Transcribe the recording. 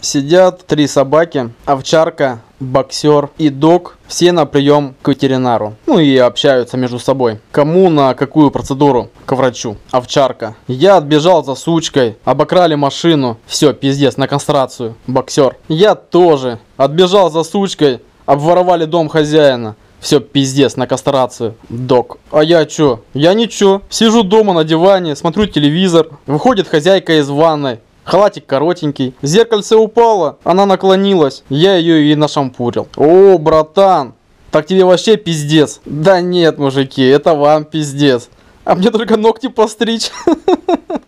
Сидят три собаки, овчарка, боксер и дог, все на прием к ветеринару. Ну и общаются между собой. Кому на какую процедуру? К врачу. Овчарка. Я отбежал за сучкой, обокрали машину. Все, пиздец, на кастрацию. Боксер. Я тоже. Отбежал за сучкой, обворовали дом хозяина. Все, пиздец, на кастрацию. Док. А я чё? Я ничего. Сижу дома на диване, смотрю телевизор. Выходит хозяйка из ванной. Халатик коротенький. Зеркальце упало, она наклонилась. Я ее и нашампурил. О, братан, так тебе вообще пиздец. Да нет, мужики, это вам пиздец. А мне только ногти постричь.